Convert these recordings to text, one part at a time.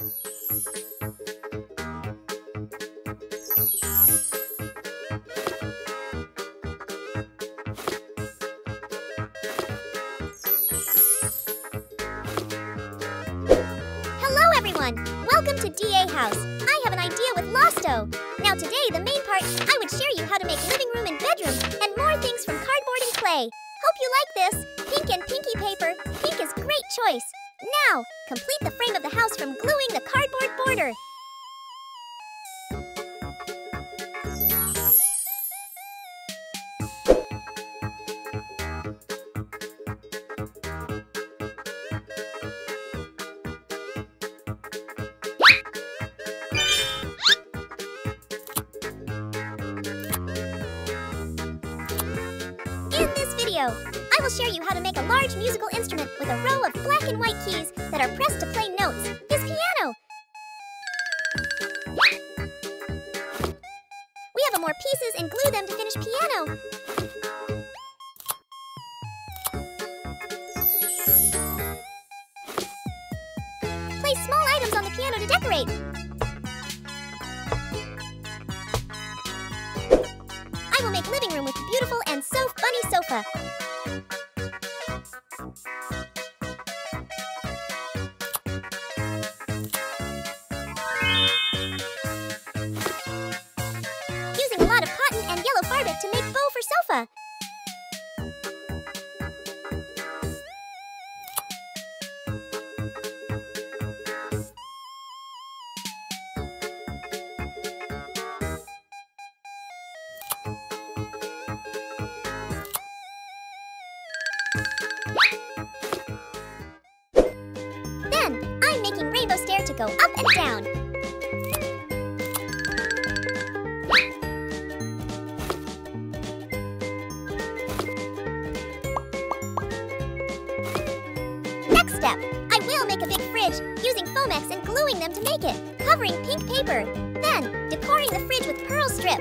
Hello, everyone! Welcome to DA House. I have an idea with Lotso. Now, today, the main part, I would share you how to make living room and bedroom and more things from cardboard and clay. Hope you like this. Pink and pinky paper. Pink is great choice. Now, complete the frame of the house from gluing the cardboard border. Paper. Then, decoring the fridge with pearl strip.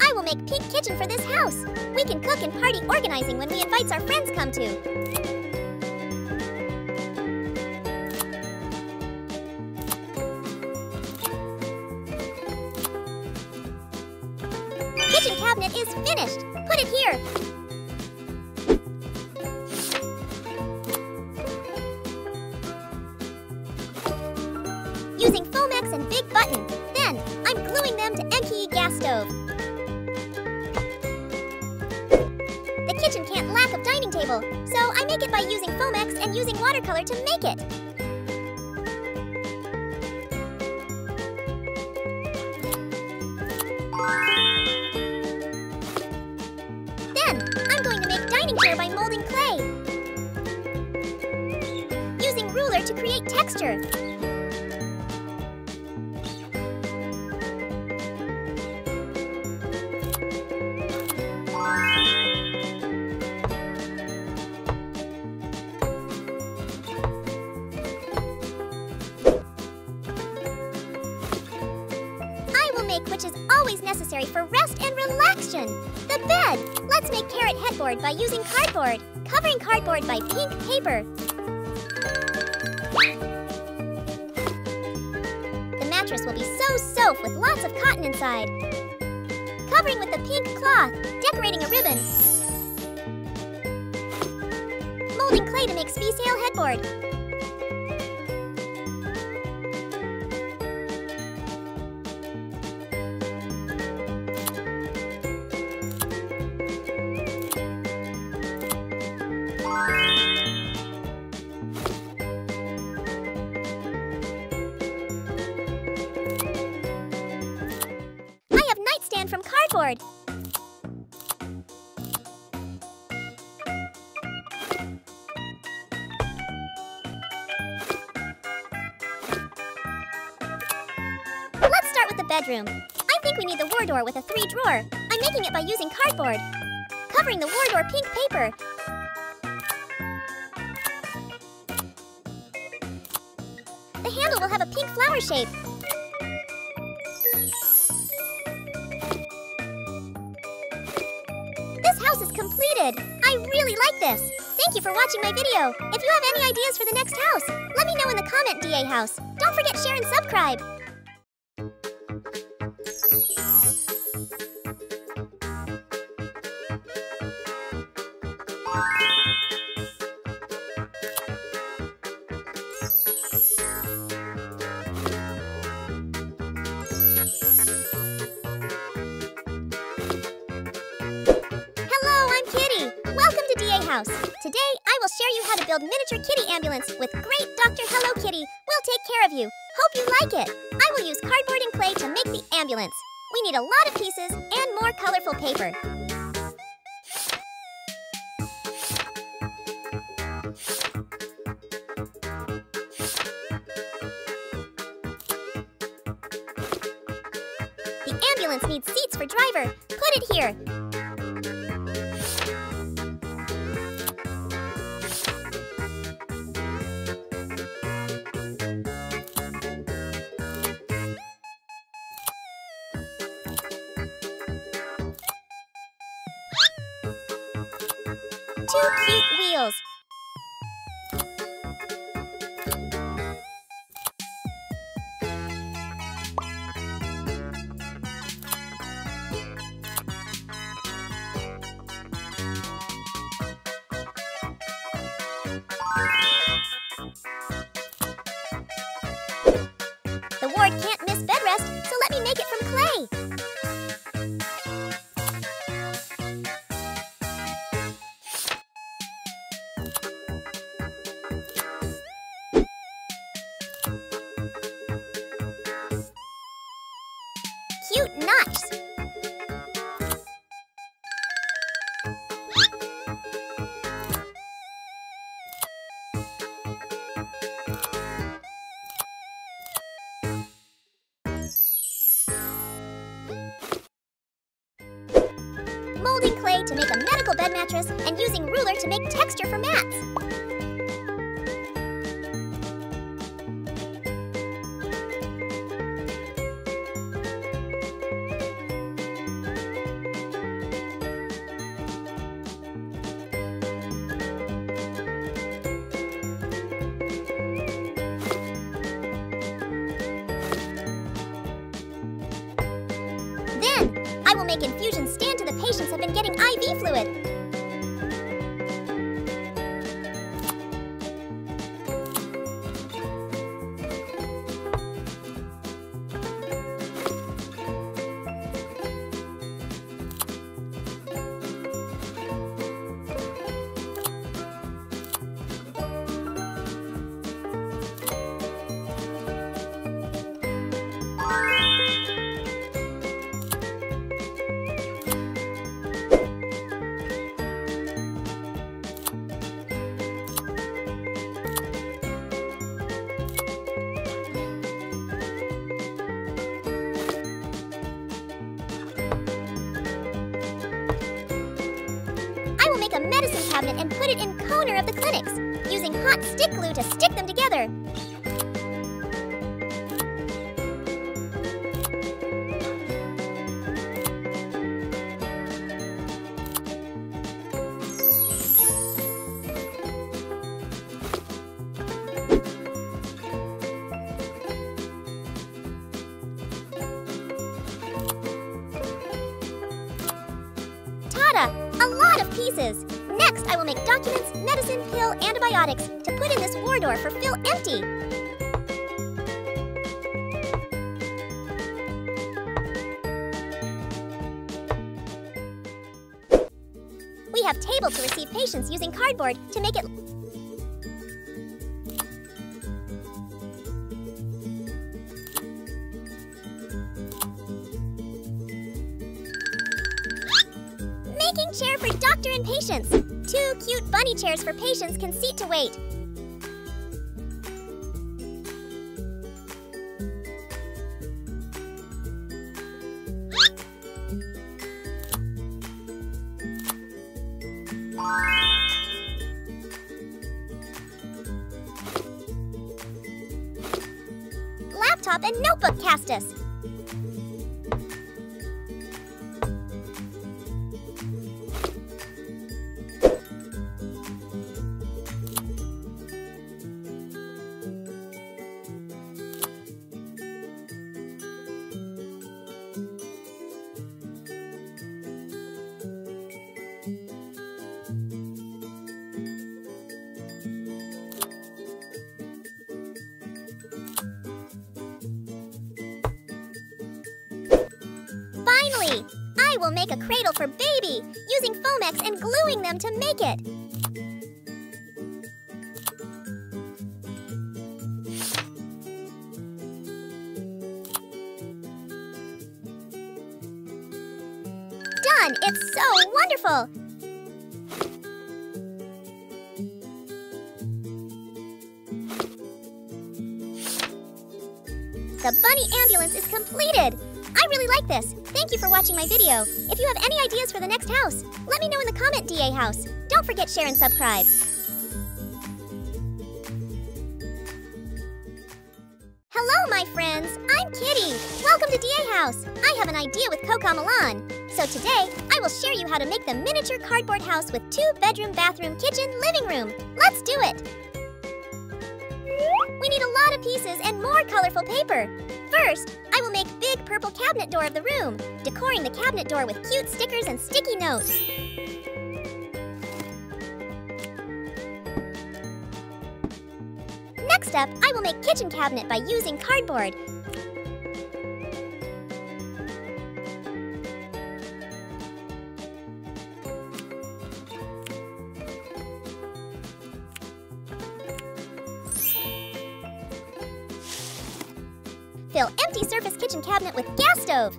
I will make pink kitchen for this house. We can cook and party organizing when we invite our friends come to. A dining table, so I make it by using Foamex and using watercolor to make it. The pink cloth, decorating a ribbon. door with a three drawer. I'm making it by using cardboard. Covering the war door pink paper. The handle will have a pink flower shape. This house is completed. I really like this. Thank you for watching my video. If you have any ideas for the next house, let me know in the comment, DA House. Don't forget share and subscribe. Ambulance needs seats for driver. Put it here. mattress and using ruler to make texture for mats. Next, I will make documents, medicine, pill, antibiotics to put in this war door for fill empty. We have table to receive patients using cardboard to make it chairs for patients can seat to wait. My video. If you have any ideas for the next house, let me know in the comment, DA House. Don't forget share and subscribe. Hello, my friends. I'm Kitty. Welcome to DA House. I have an idea with CoComelon. So today, I will share you how to make the miniature cardboard house with two bedroom, bathroom, kitchen, living room. Let's do it! We need a lot of pieces and more colorful paper. First, I will make big purple cabinet door of the room, decoring the cabinet door with cute stickers and sticky notes. Next up, I will make kitchen cabinet by using cardboard. Fill empty surface kitchen cabinet with gas stove.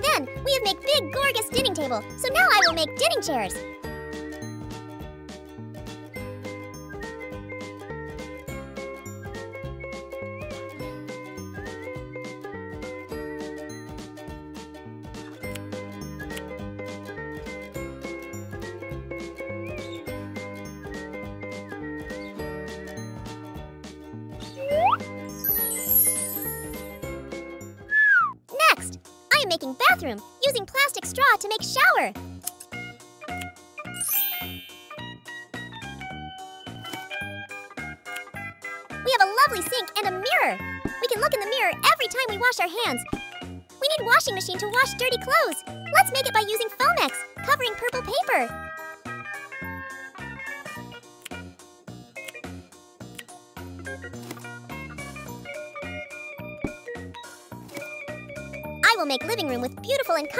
Then, we have make big gorgeous dining table, so now I will make dining chairs.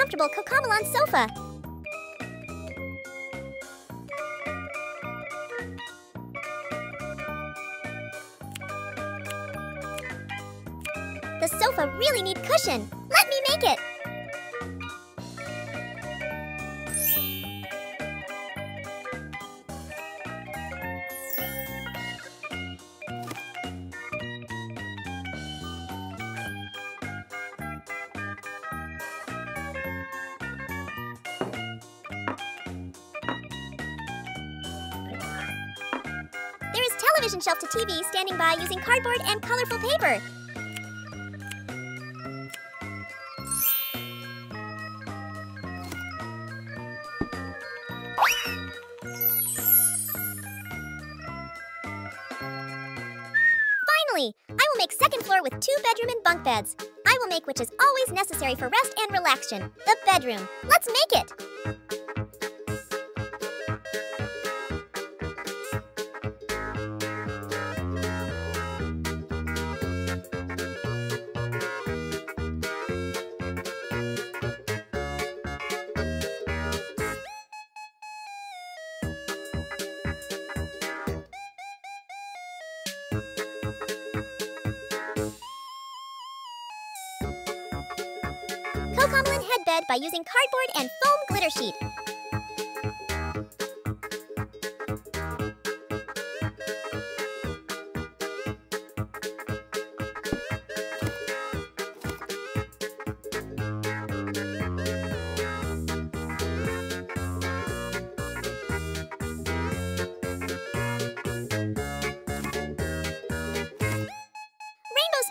Comfortable Cocomelon sofa. Using cardboard and colorful paper. Finally, I will make second floor with two bedroom and bunk beds. I will make which is always necessary for rest and relaxation, the bedroom. Let's make it!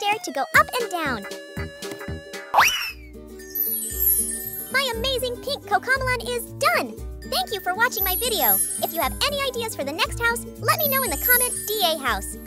Stair to go up and down. Cocomelon is done! Thank you for watching my video. If you have any ideas for the next house, let me know in the comment DA house.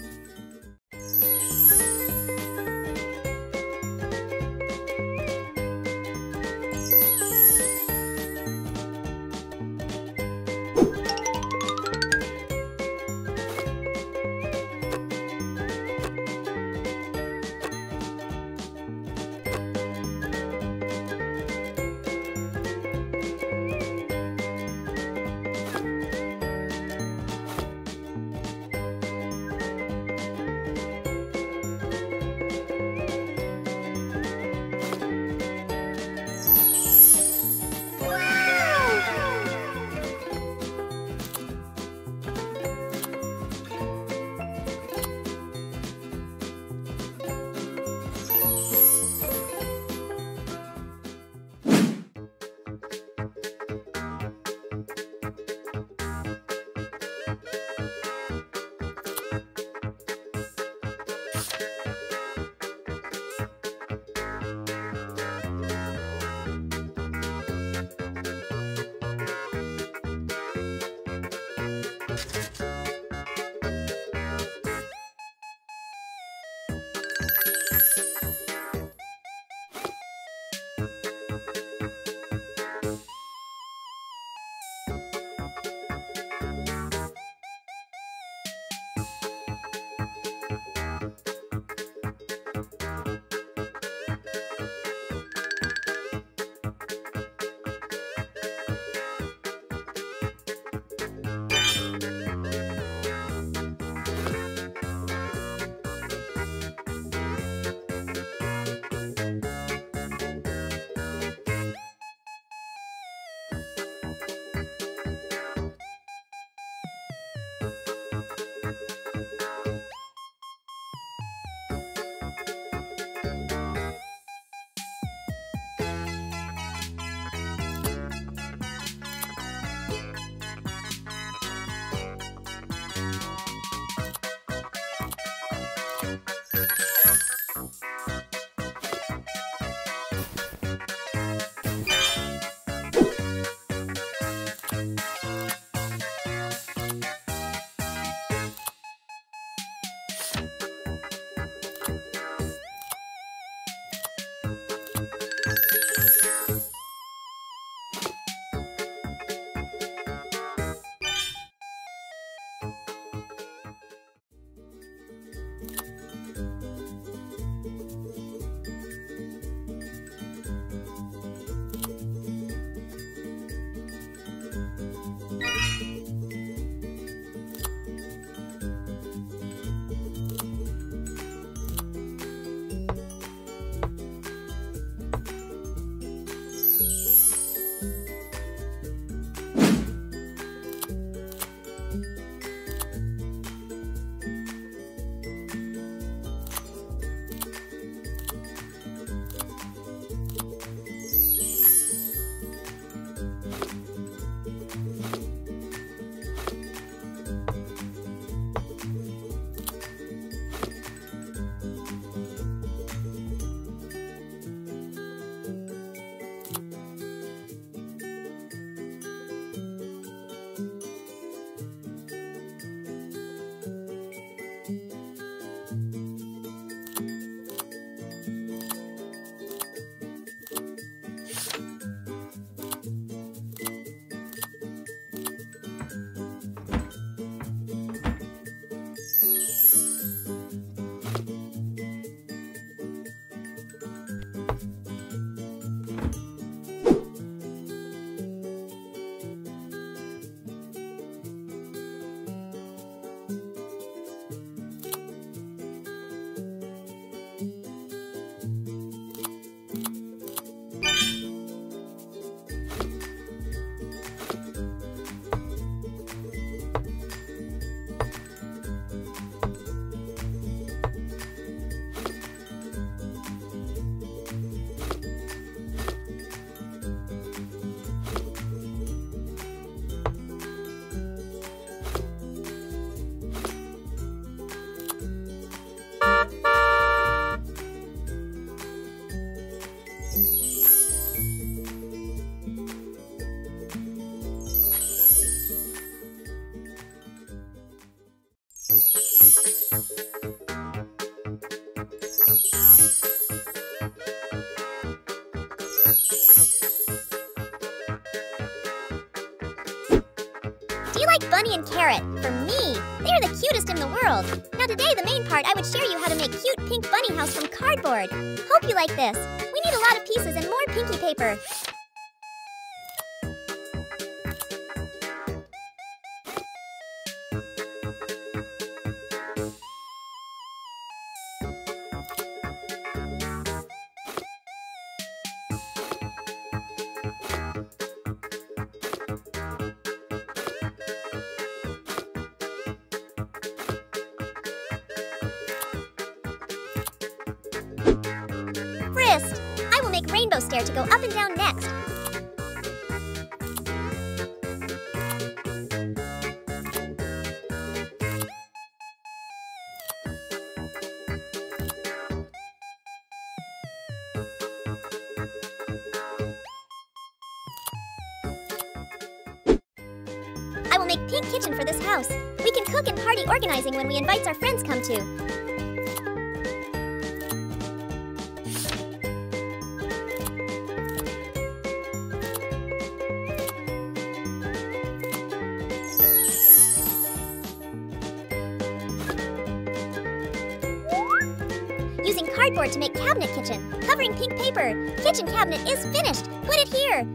Bunny and Carrot. For me, they're the cutest in the world. Now today, the main part, I would share you how to make cute pink bunny house from cardboard. Hope you like this. We need a lot of pieces and more pinky paper. too. Using cardboard to make cabinet kitchen. Covering pink paper. Kitchen cabinet is finished. Put it here.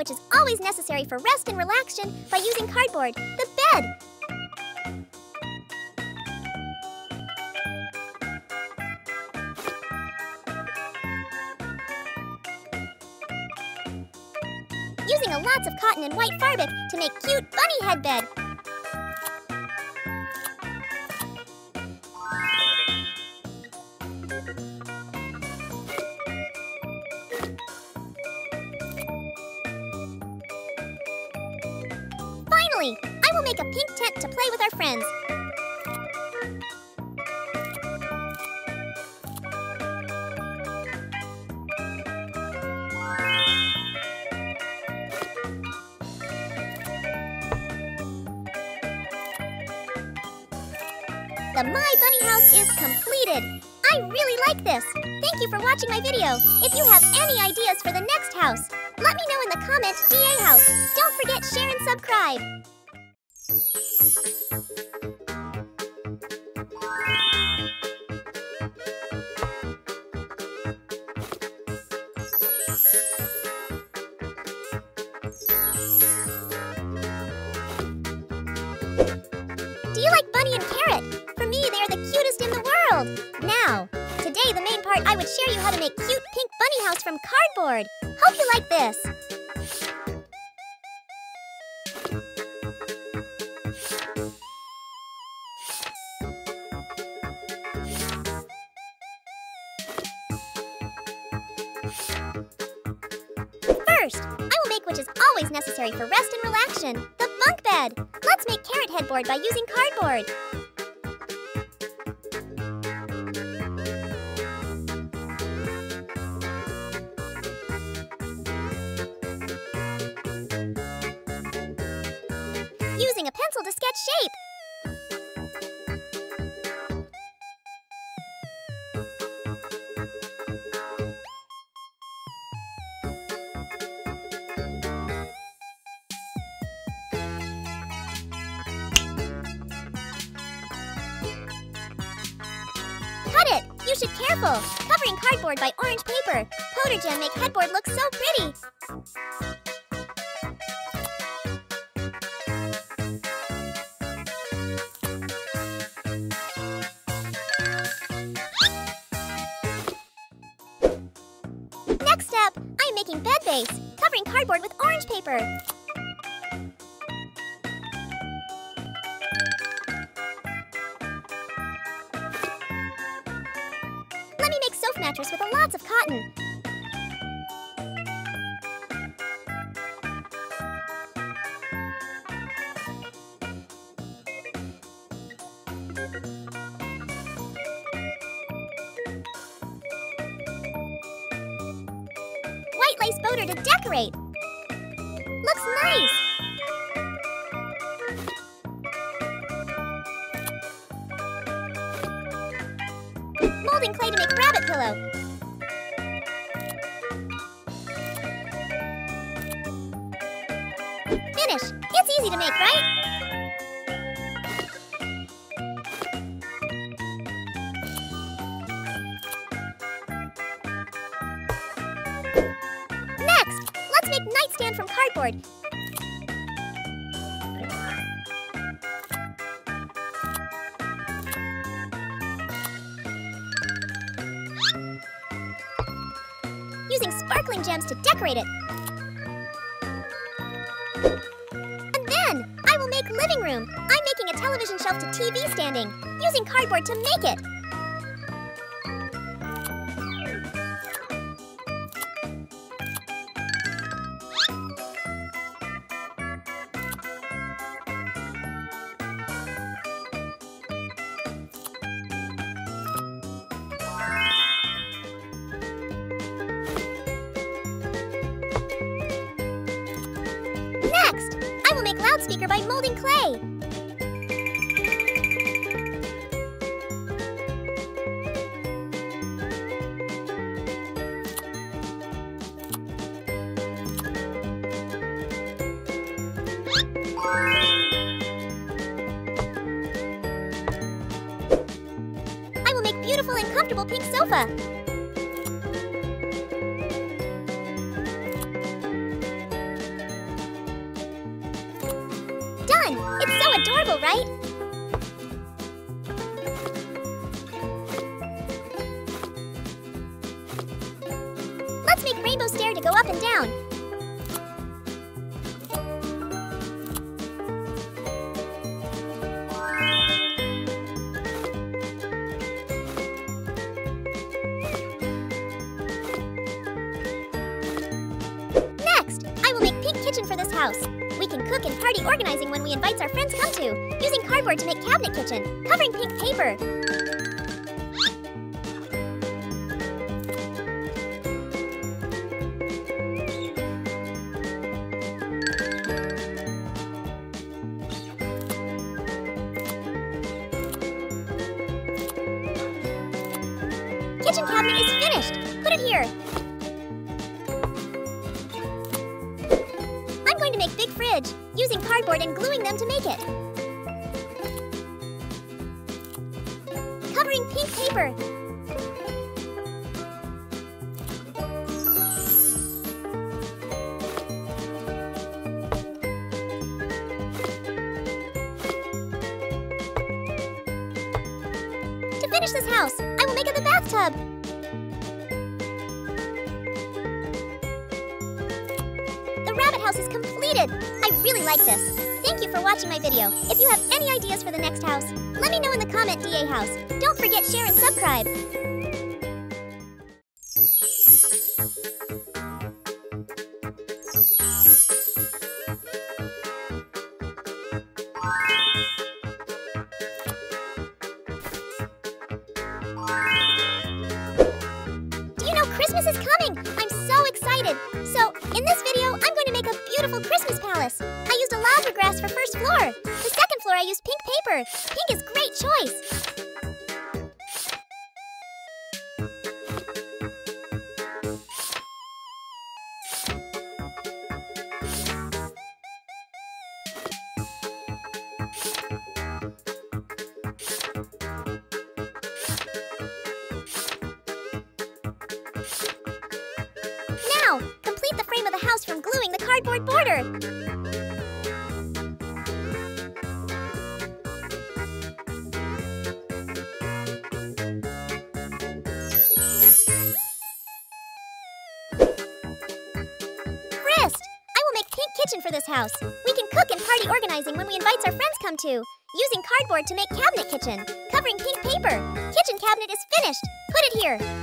which is always necessary for rest and relaxation by using cardboard, the bed. Using a lots of cotton and white farbic to make cute bunny head bed. mattress with lots of cotton. to make it. kitchen cabinet is finished! Put it here! I'm going to make Big Fridge, using cardboard and gluing them to make it. Covering pink paper, watching my video. If you have any ideas for the next house, let me know in the comment, DA House. Don't forget share and subscribe. House. We can cook and party organizing when we invite our friends come to. Using cardboard to make cabinet kitchen. Covering pink paper. Kitchen cabinet is finished. Put it here.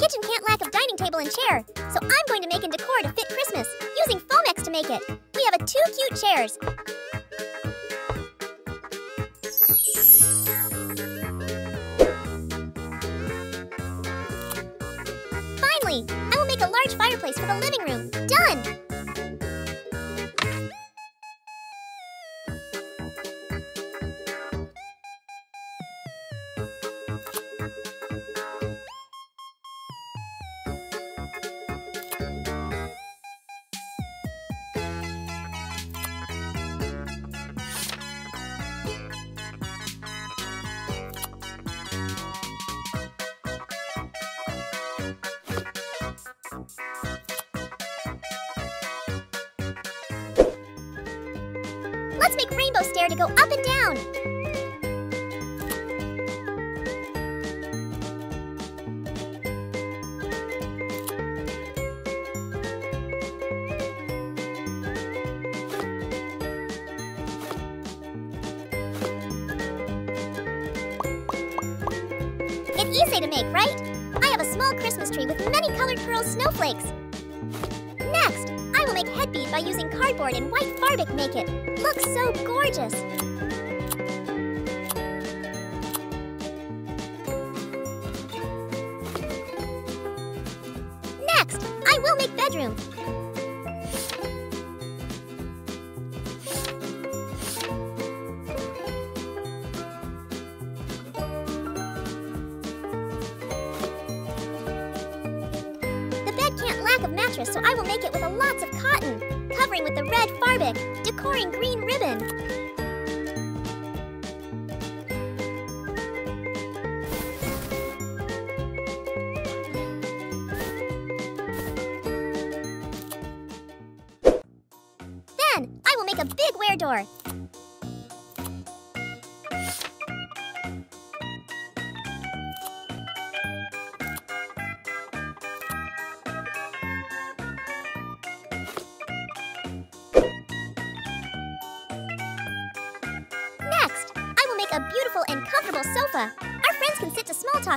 Kitchen can't lack a dining table and chair, so I'm going to make a decor to fit Christmas, using Foamex to make it. We have a two cute chairs. Finally, I will make a large fireplace for the living room. Done!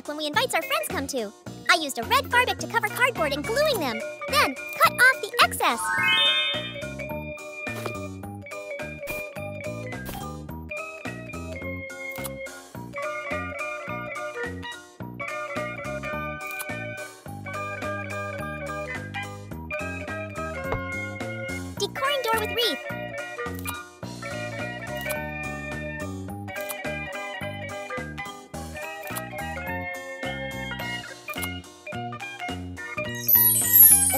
When we invite our friends come to. I used a red Farbic to cover cardboard and gluing them.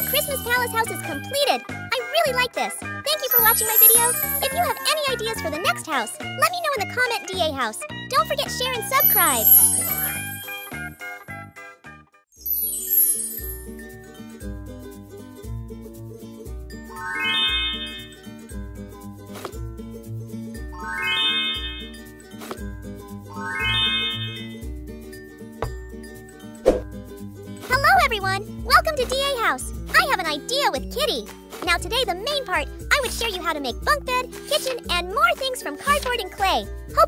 Christmas Palace house is completed. I really like this. Thank you for watching my video. If you have any ideas for the next house, let me know in the comment DA house. Don't forget share and subscribe.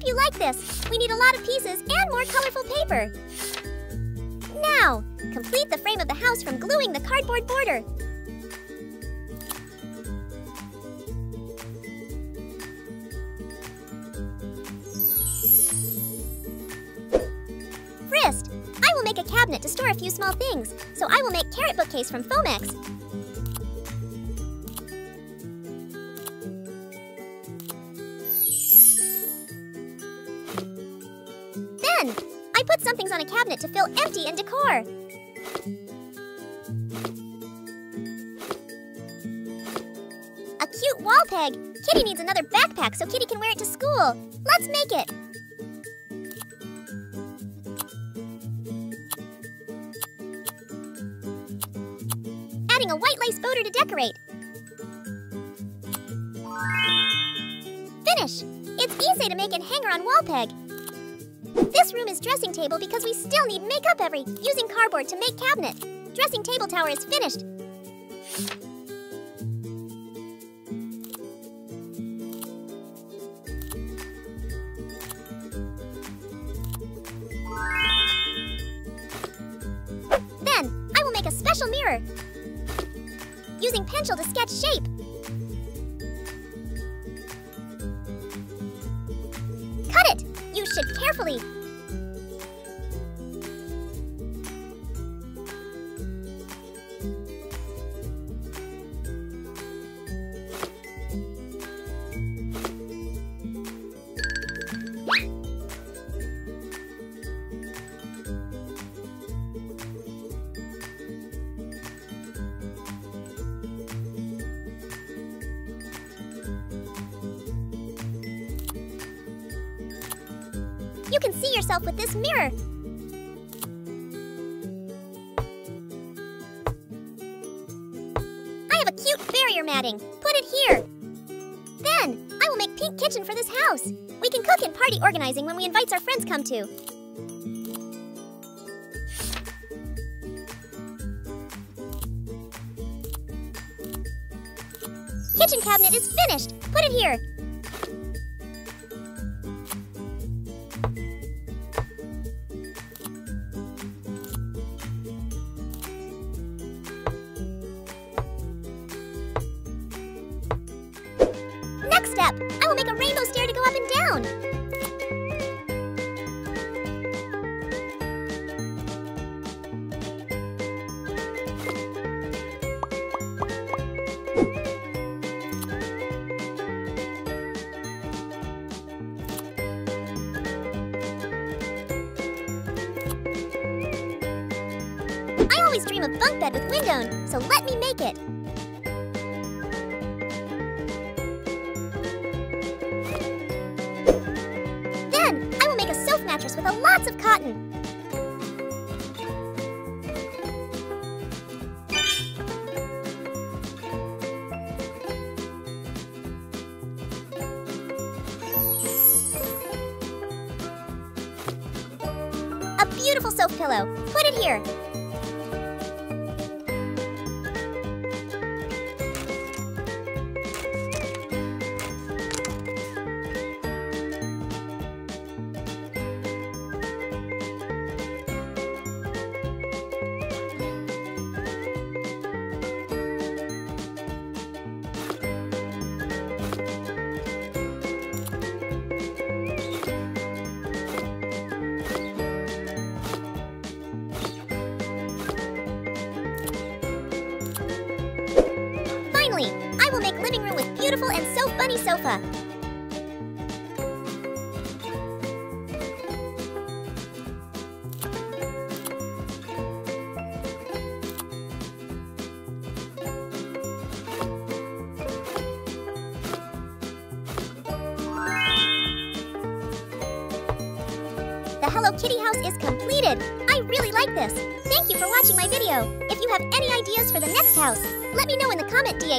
You like this. We need a lot of pieces and more colorful paper. Now, complete the frame of the house from gluing the cardboard border. Frist, I will make a cabinet to store a few small things, so I will make carrot bookcase from Foamex. On a cabinet to fill empty and decor. A cute wall peg. Kitty needs another backpack so Kitty can wear it to school. Let's make it. Adding a white lace boater to decorate. Finish! It's easy to make and hanger on wall peg. This room is dressing table because we still need makeup every using cardboard to make cabinet. Dressing table tower is finished. Have a cute barrier matting. Put it here. Then, I will make pink kitchen for this house. We can cook and party organizing when we invite our friends come to. Kitchen cabinet is finished. Put it here.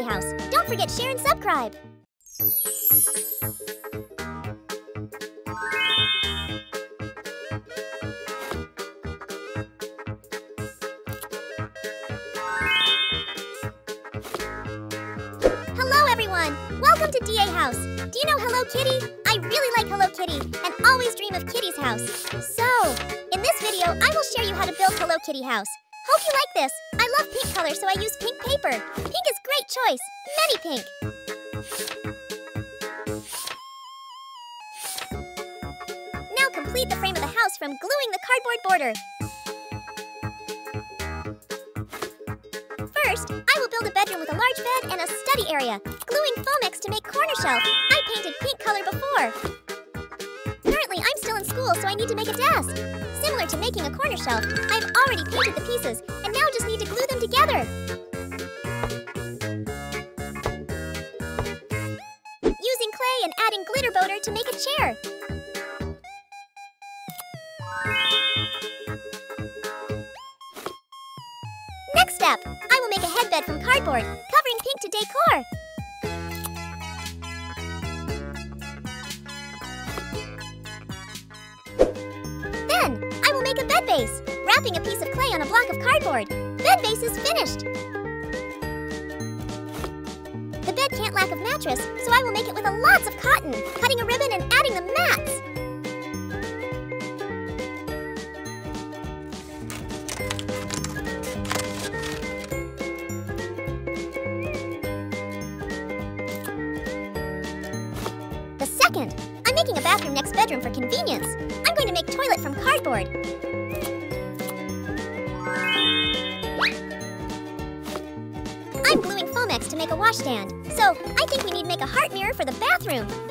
House. Don't forget share and subscribe. Hello everyone! Welcome to DA House. Do you know Hello Kitty? I really like Hello Kitty and always dream of Kitty's house. So, in this video, I will share you how to build Hello Kitty house. Hope you like this. I love pink color, so I use pink paper. Pink is great choice. Many pink. Now complete the frame of the house from gluing the cardboard border. First, I will build a bedroom with a large bed and a study area, gluing Foamex to make corner shelf. I painted pink color before. School, so I need to make a desk. Similar to making a corner shelf, I've already painted the pieces, and now just need to glue them together. Using clay and adding glitter boater to make a chair. Next step, I will make a headbed from cardboard, covering pink to decor. Base, a piece of clay on a block of cardboard. Bed base is finished. The bed can't lack of mattress, so I will make it with a lots of cotton, cutting a ribbon and adding the mats. The second, I'm making a bathroom next bedroom for convenience. I'm going to make toilet from cardboard. Washstand, so I think we need to make a heart mirror for the bathroom.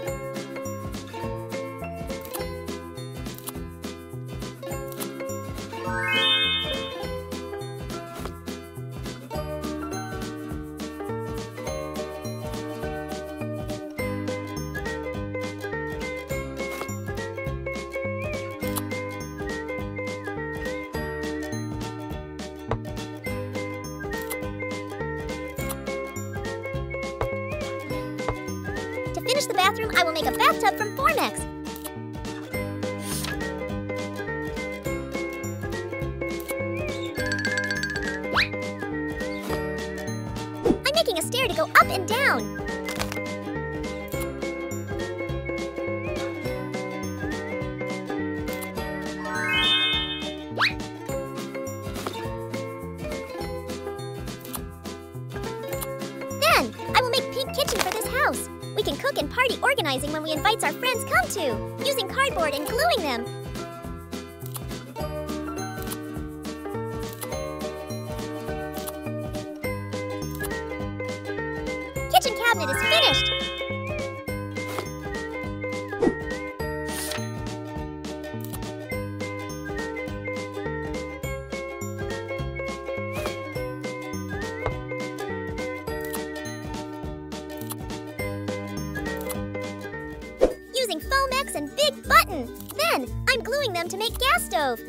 Gluing them to make gas stove.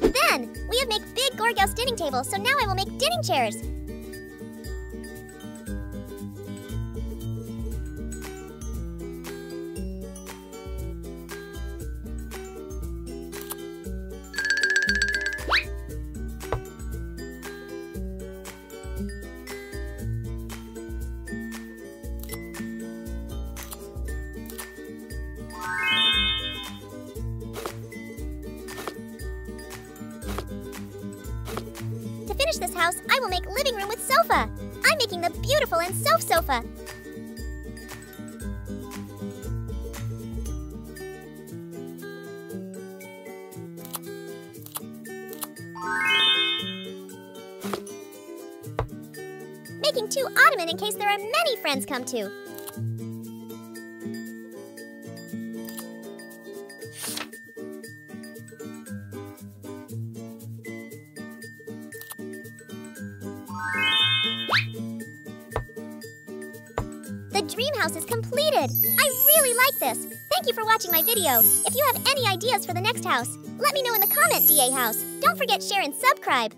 Then, we have make big Gorgauss dining table, so now I will make dining chairs. The dream house is completed! I really like this! Thank you for watching my video. If you have any ideas for the next house, let me know in the comment, DA House. Don't forget share and subscribe.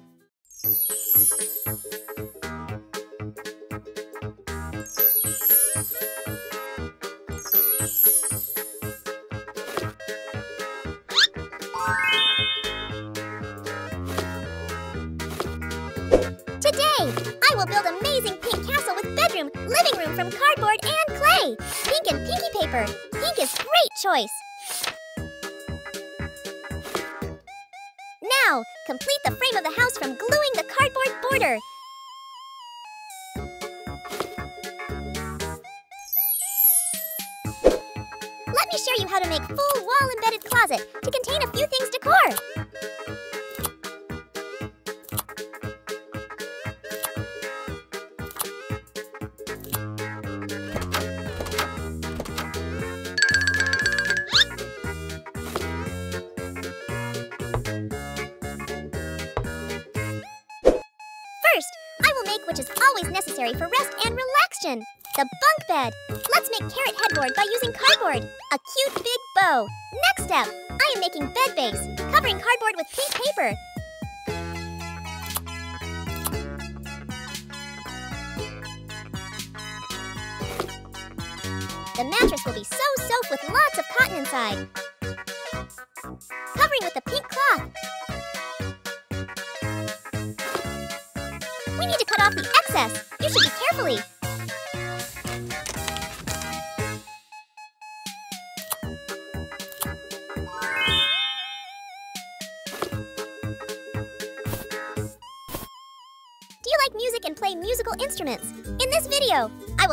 The mattress will be so soft with lots of cotton inside.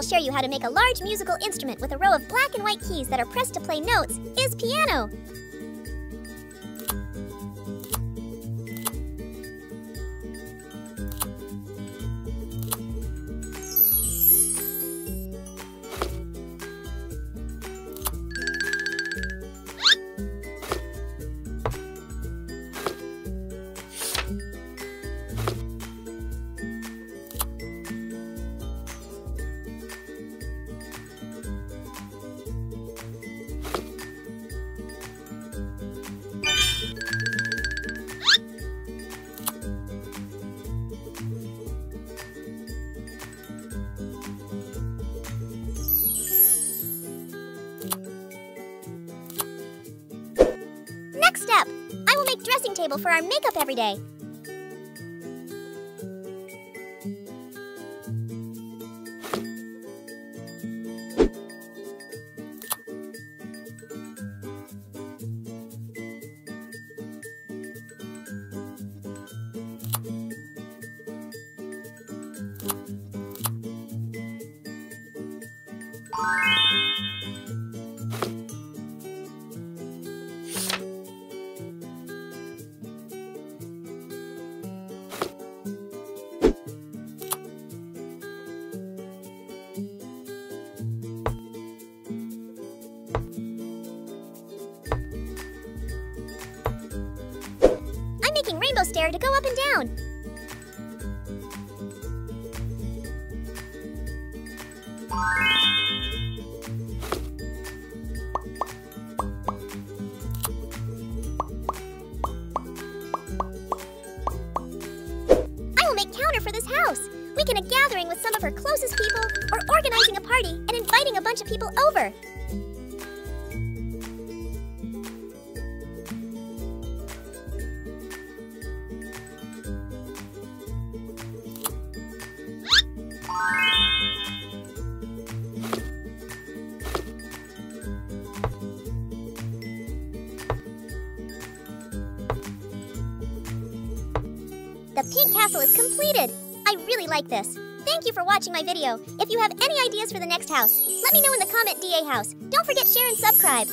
show you how to make a large musical instrument with a row of black and white keys that are pressed to play notes is piano. every day. the pink castle is completed. I really like this. Thank you for watching my video. If you have any ideas for the next house, let me know in the comment DA house. Don't forget share and subscribe.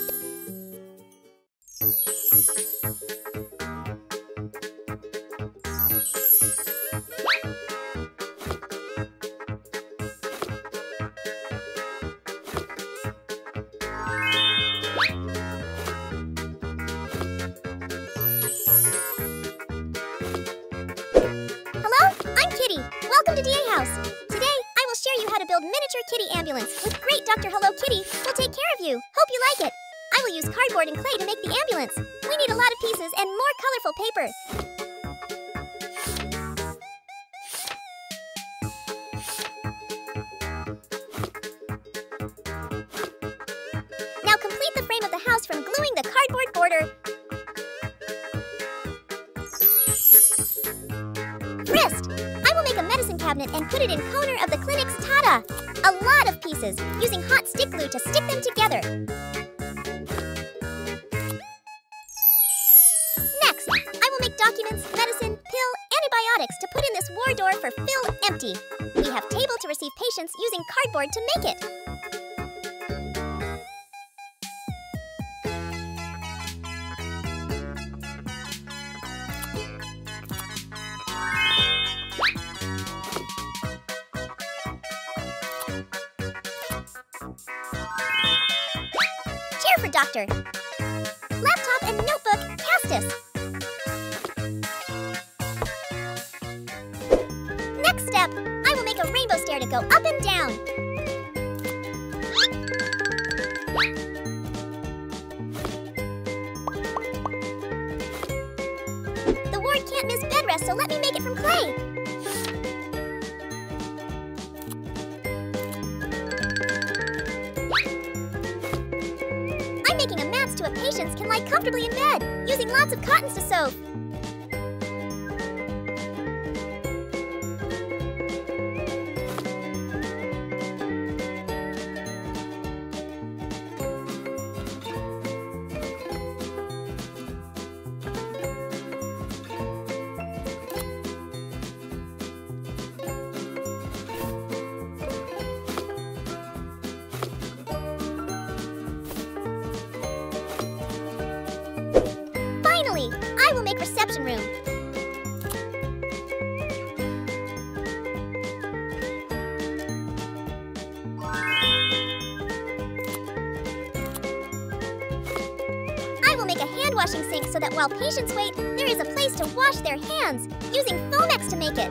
dishwashing sink so that while patients wait, there is a place to wash their hands, using foamex to make it.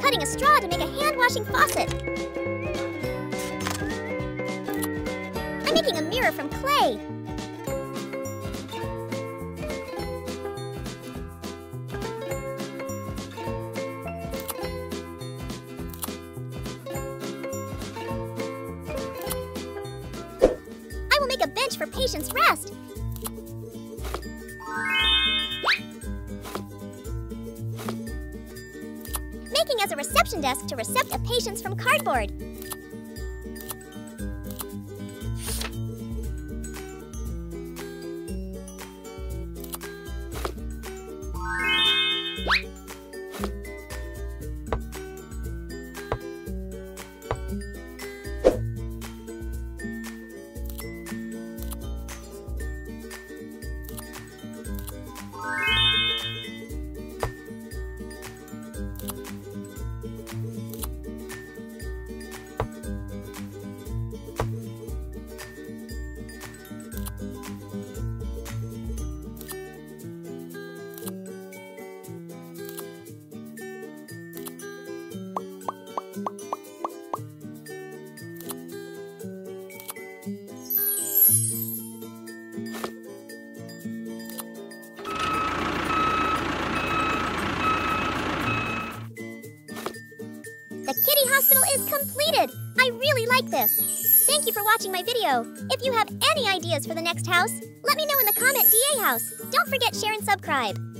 Cutting a straw to make a hand-washing faucet. I'm making a mirror from clay. cardboard. subscribe.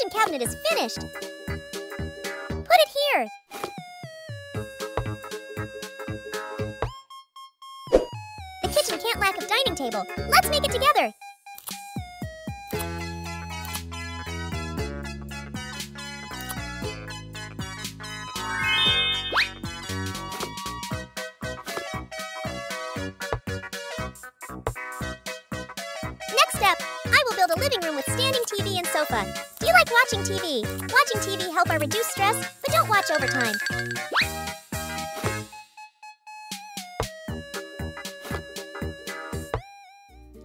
kitchen cabinet is finished. Put it here. The kitchen can't lack a dining table. Let's make it together. TV? Watching TV help our reduce stress, but don't watch overtime.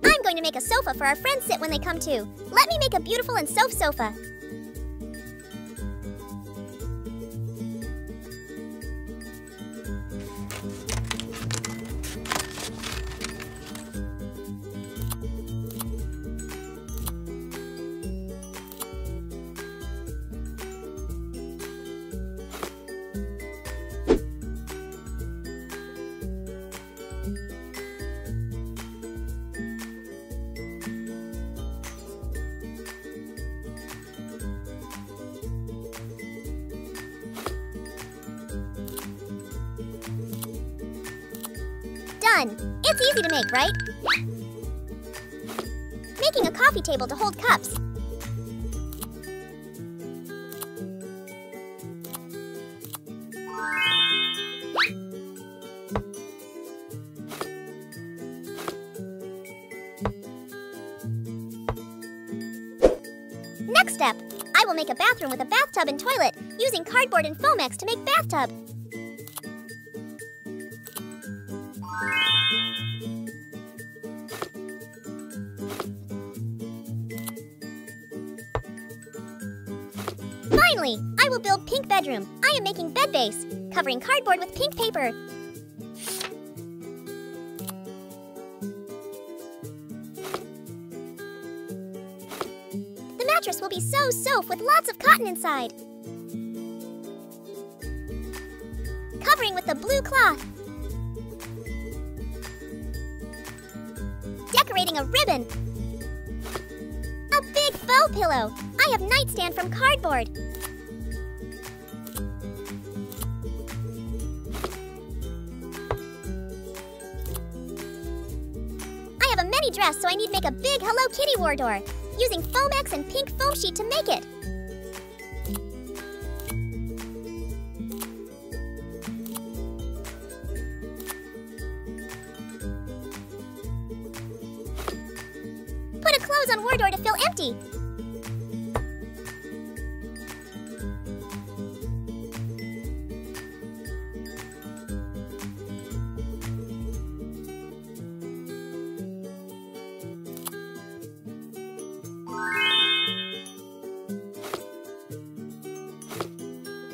I'm going to make a sofa for our friends sit when they come too. Let me make a beautiful and soft sofa. Bathtub and toilet using cardboard and Foamex to make bathtub. Inside. Covering with a blue cloth. Decorating a ribbon. A big bow pillow. I have nightstand from cardboard. I have a mini dress, so I need to make a big Hello Kitty war door, using Foamex and pink foam sheet to make it. On war door to fill empty.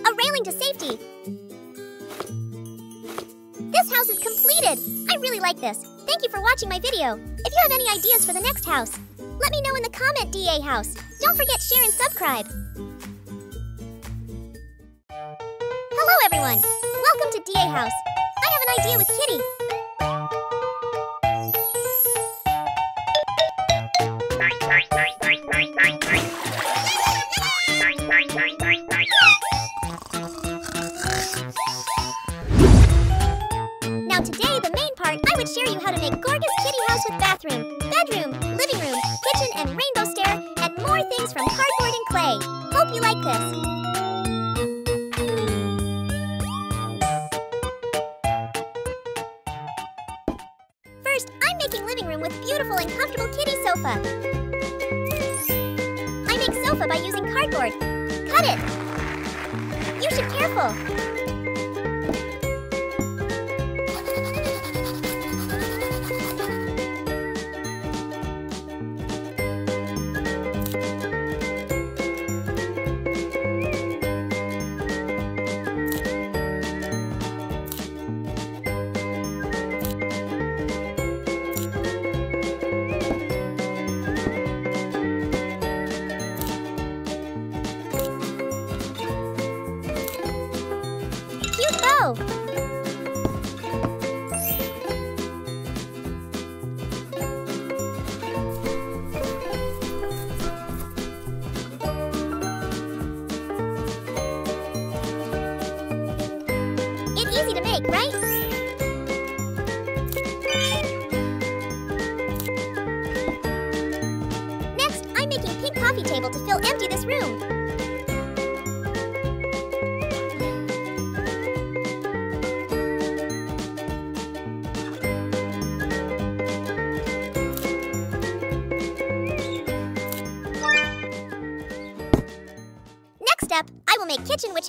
A railing to safety. This house is completed. I really like this. Thank you for watching my video. If you have any ideas for the next house, comment DA house. Don't forget share and subscribe. Hello everyone. Welcome to DA house.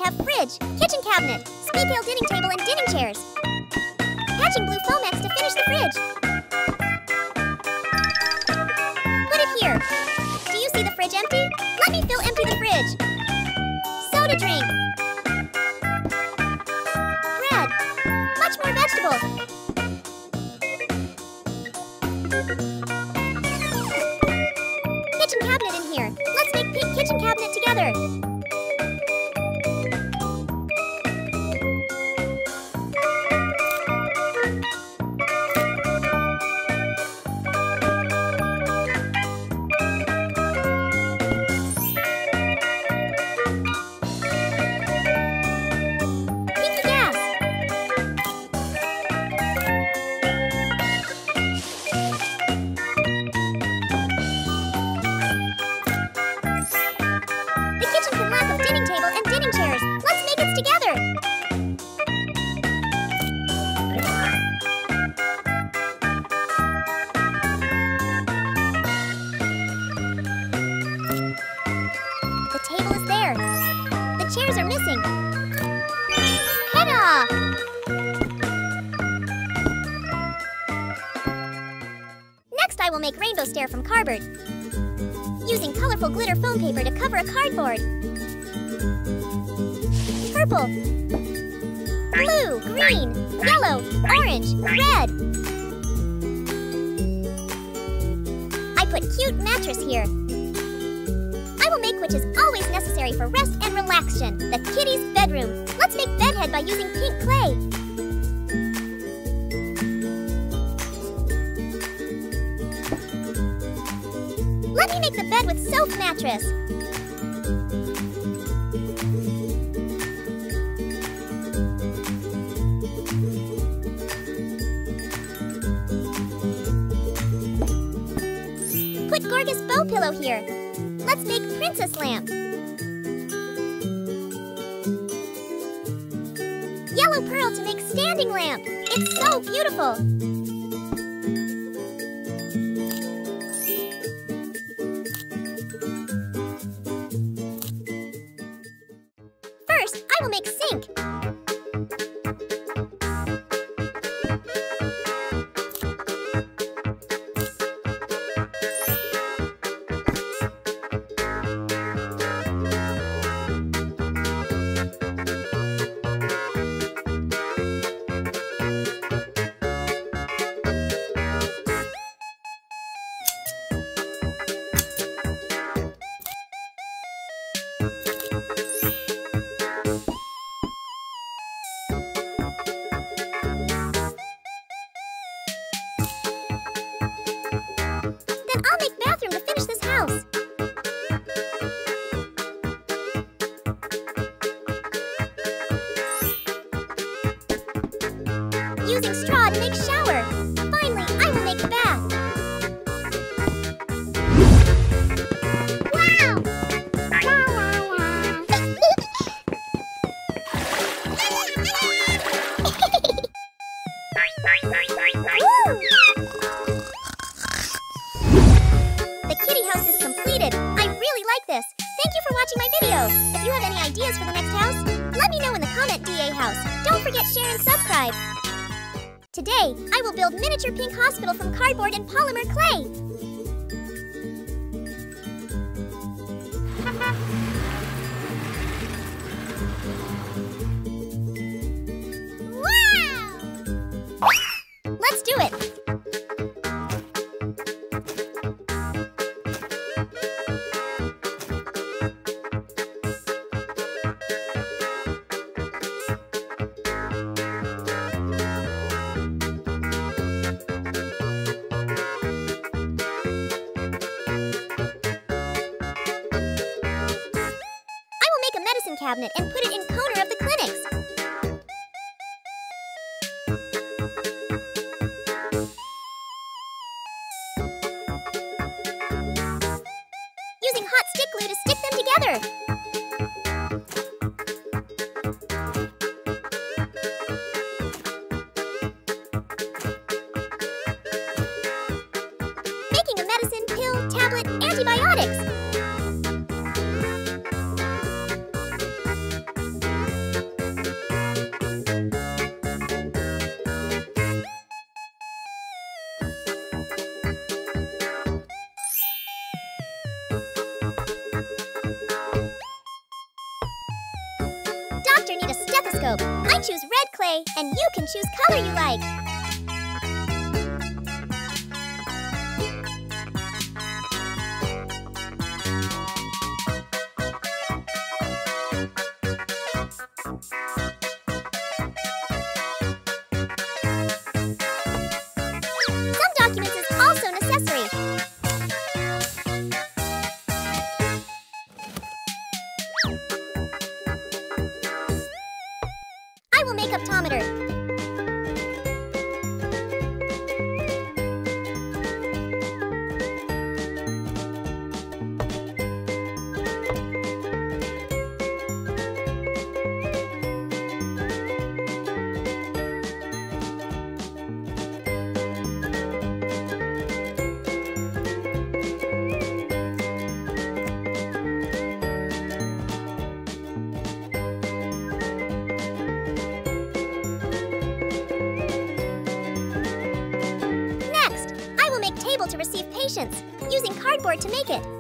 have fridge, kitchen cabinet, sweet pail dining table, and dining chairs. Patching blue Foamex to finish the fridge. Put it here. from cardboard. Using colorful glitter foam paper to cover a cardboard. Purple. Blue, green, yellow, orange, red, mattress. can choose color you like. using cardboard to make it.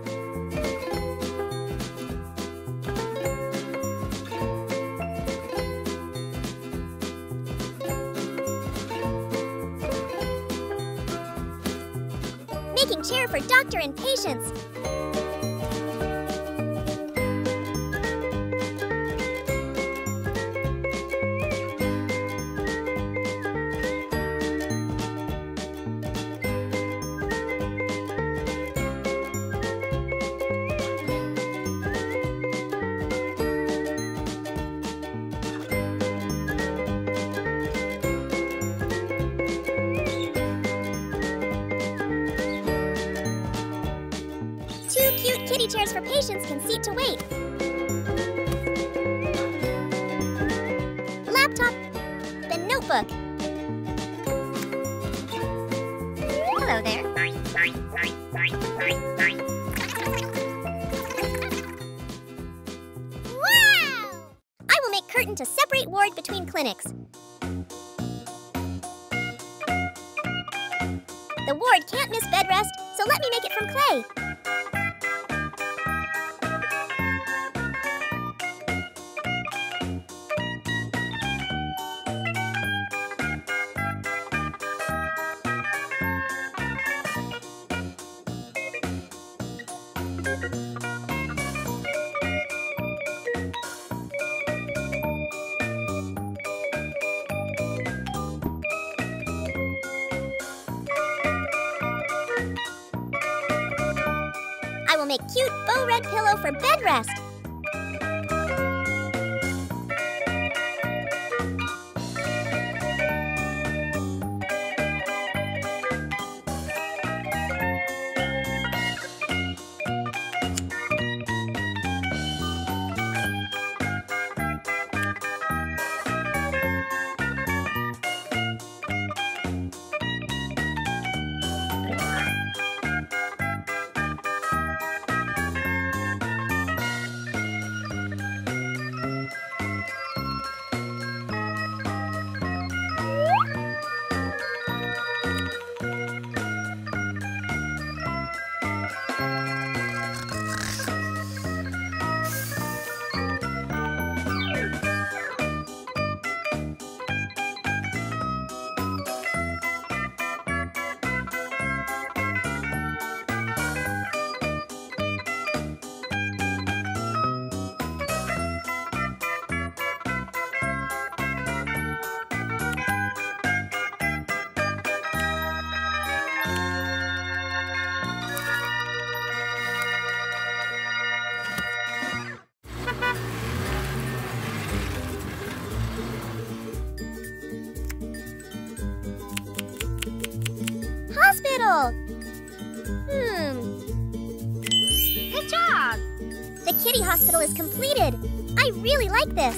rest. hospital is completed. I really like this.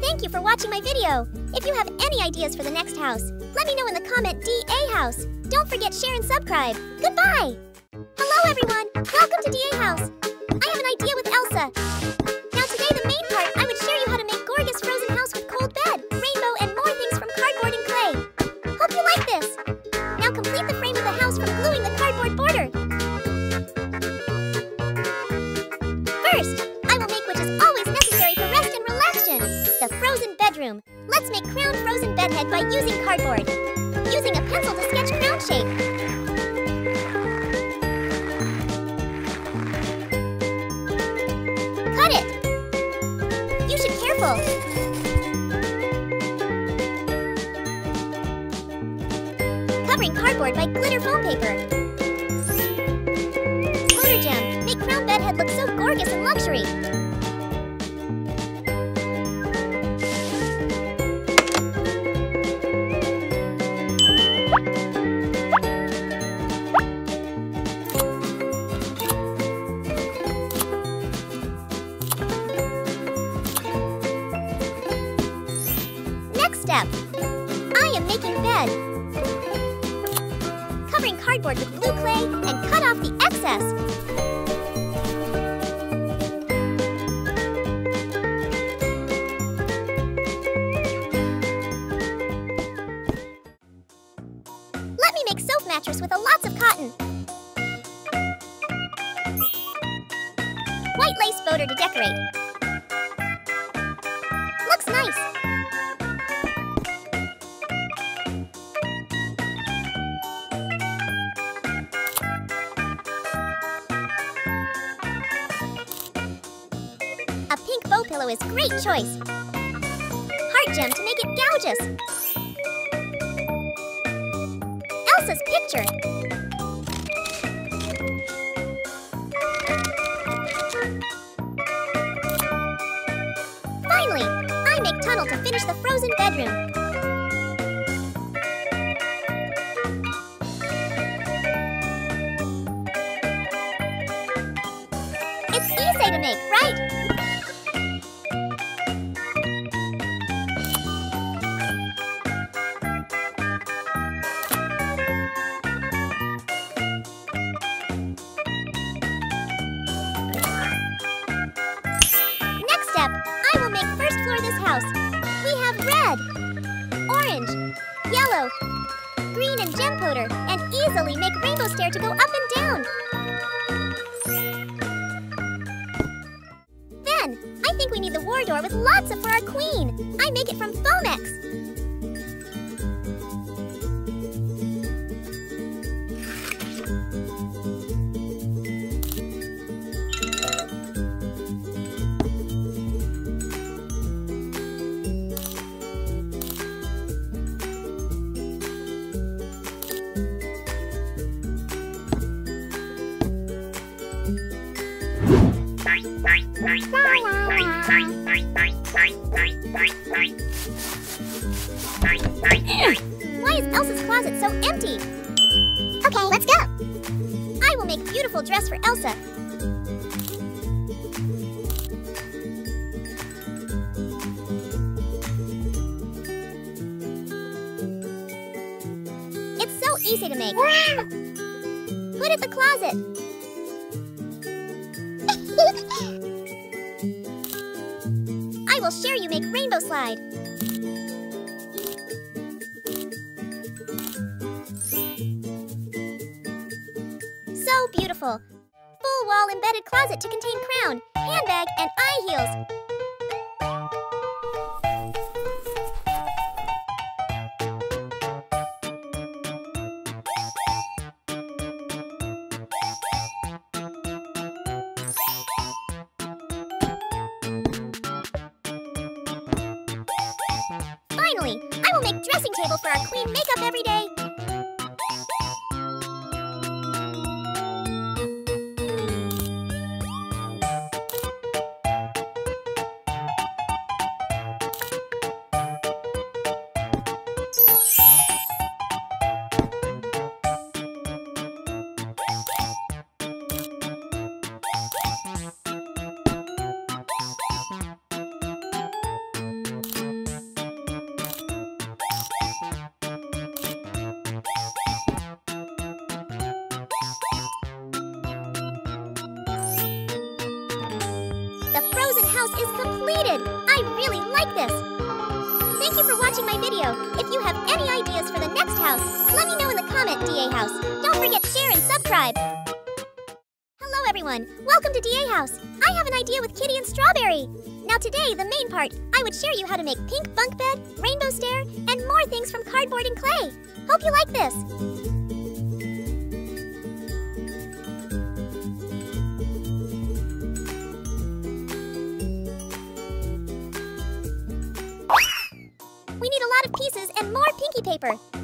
Thank you for watching my video. If you have any ideas for the next house, let me know in the comment DA house. Don't forget share and subscribe. Goodbye! Great choice. Heart gem to make it gorgeous. Elsa's picture. Finally, I make tunnel to finish the frozen bedroom. House is completed! I really like this! Thank you for watching my video. If you have any ideas for the next house, let me know in the comment, DA House. Don't forget to share and subscribe. Hello everyone, welcome to DA House. I have an idea with Kitty and Strawberry. Now today, the main part, I would share you how to make pink bunk bed, rainbow stair, and more things from cardboard and clay. Hope you like this. Paper.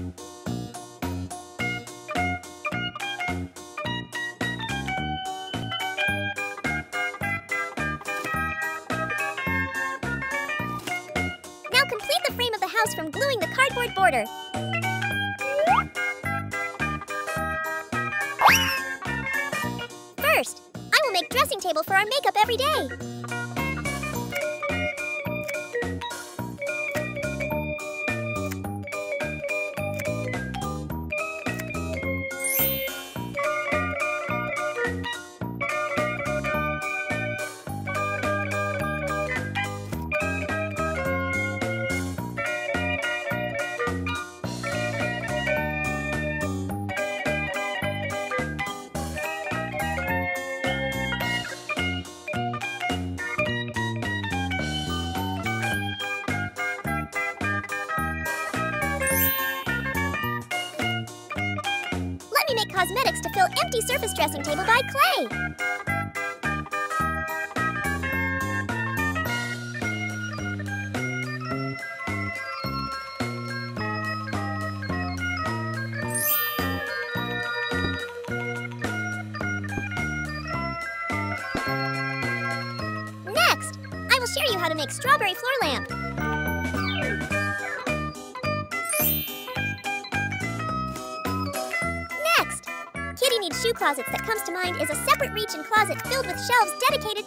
shelves dedicated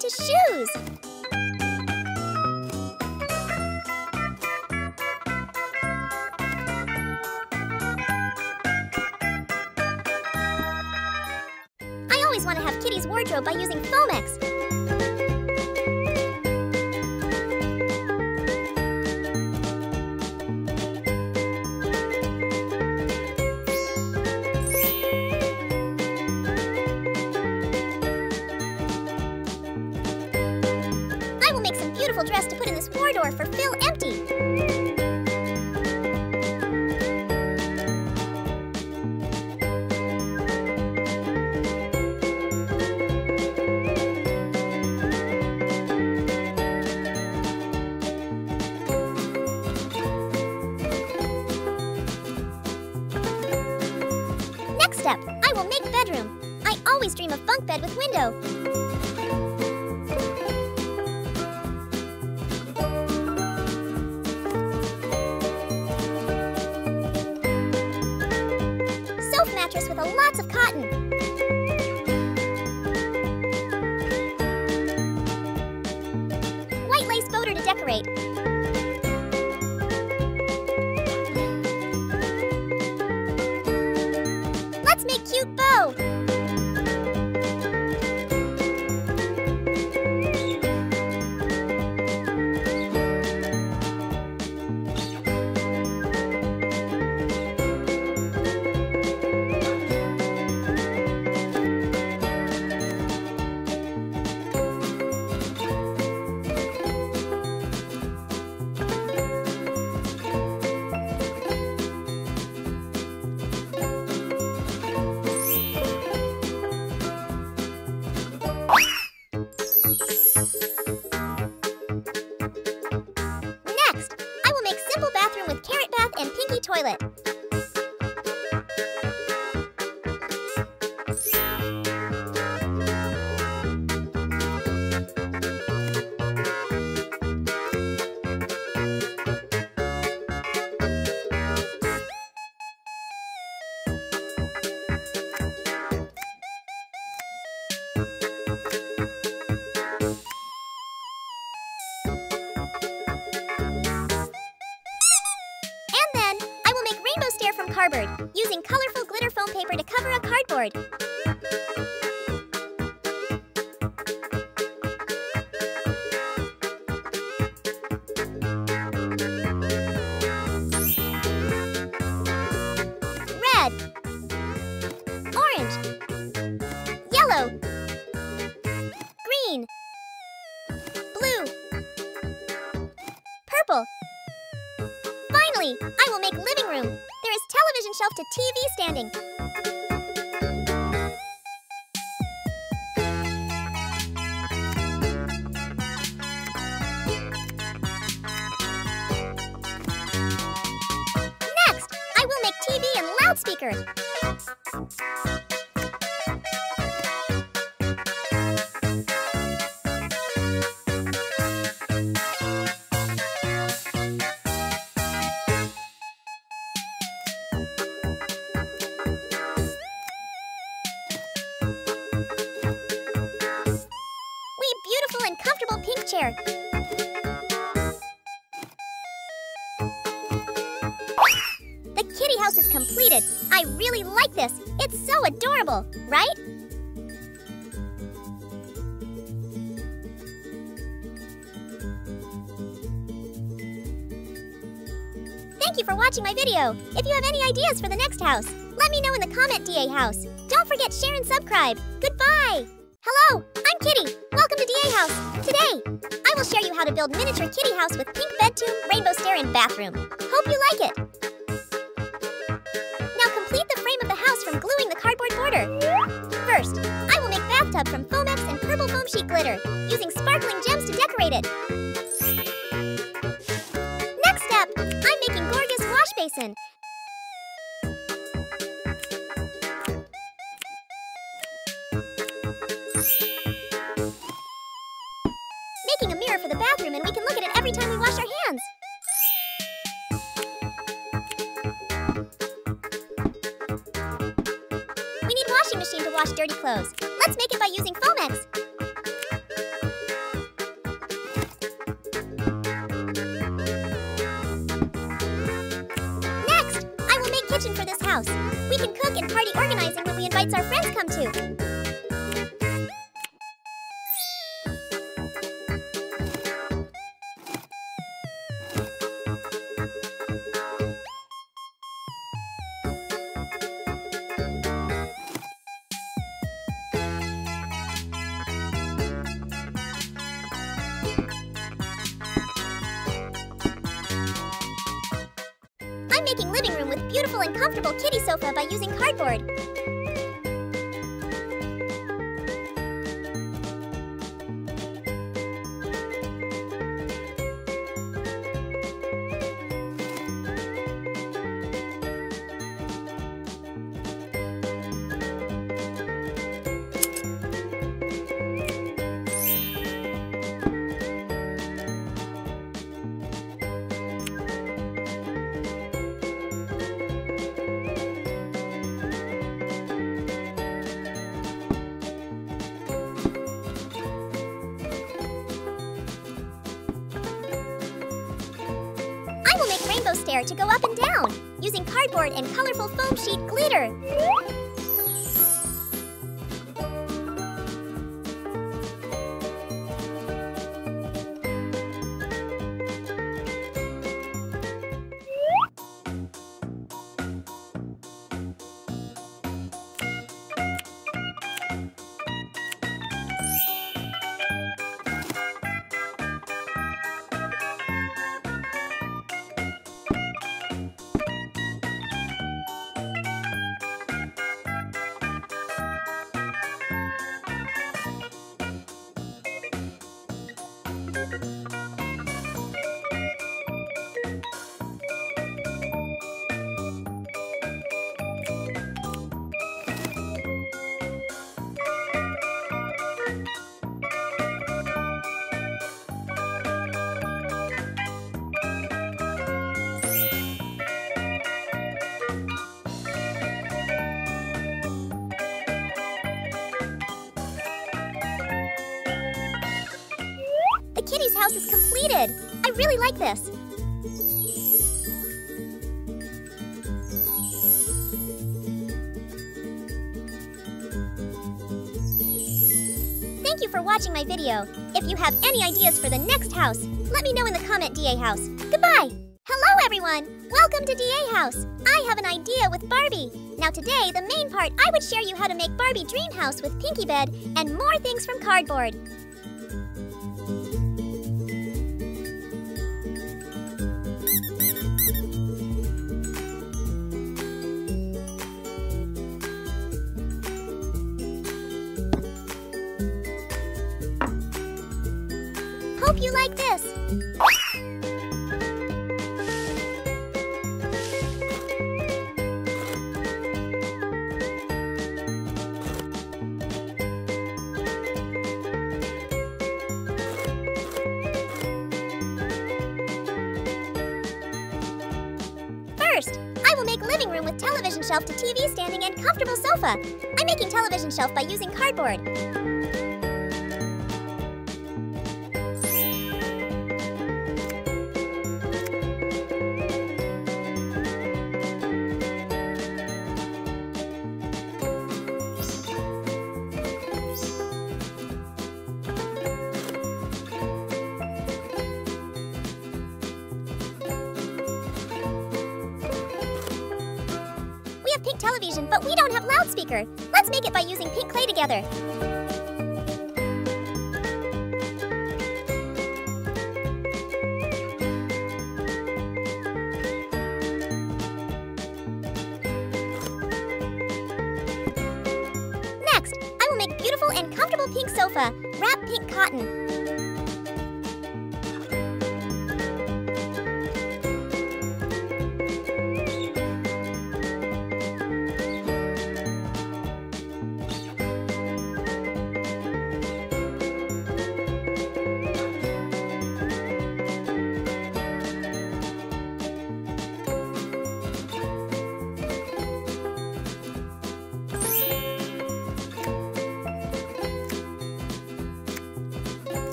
beautiful dress to put in this war door for fill empty. Harvard. You loudspeaker. Adorable, right? Thank you for watching my video. If you have any ideas for the next house, let me know in the comment DA house. Don't forget share and subscribe. Goodbye. Hello, I'm Kitty. Welcome to DA House. Today, I will show you how to build miniature kitty house with pink bed tomb, rainbow stair, and bathroom. Rainbow stair to go up and down, using cardboard and colorful foam sheet glitter. Ideas for the next house, let me know in the comment DA house. Goodbye! Hello everyone! Welcome to DA house. I have an idea with Barbie. Now today, the main part, I would share you how to make Barbie dream house with Pinky bed and more things from cardboard. comfortable pink sofa, wrap pink cotton,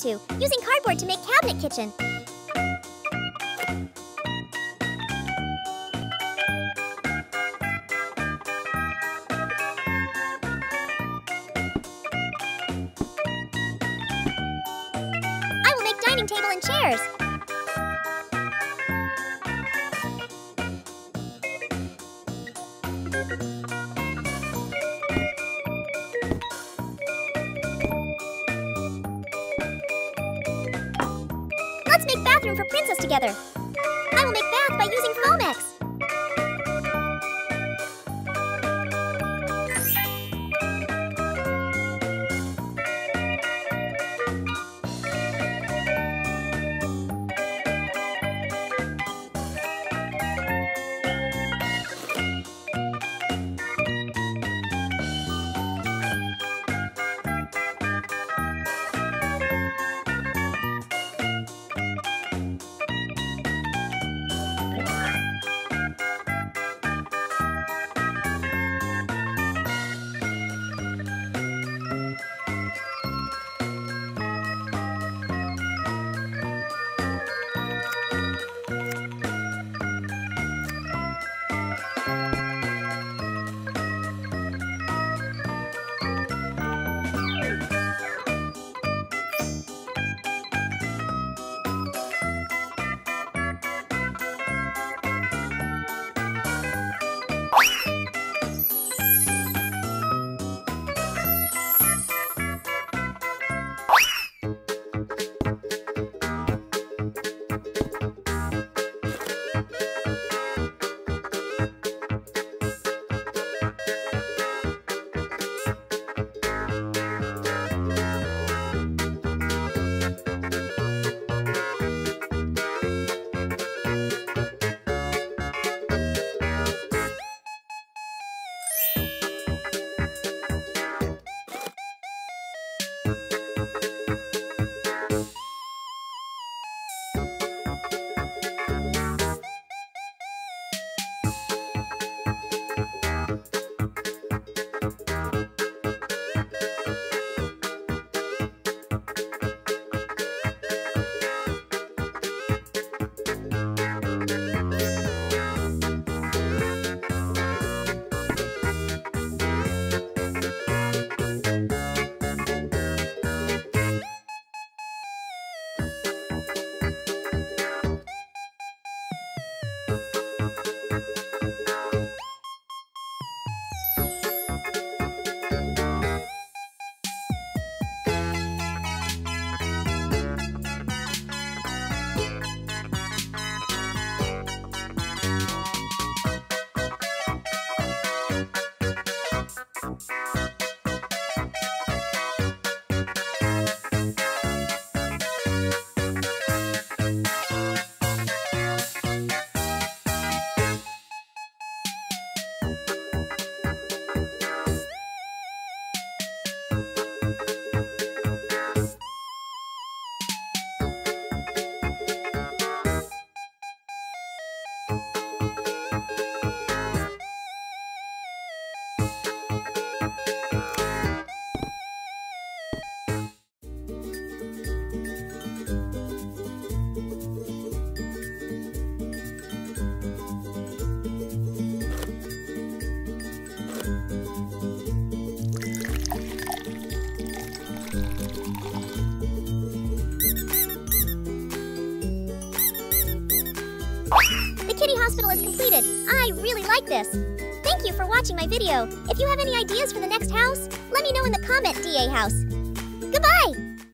to, using cardboard to make cabinet kitchen. Like this. Thank you for watching my video. If you have any ideas for the next house, let me know in the comment, DA House. Goodbye!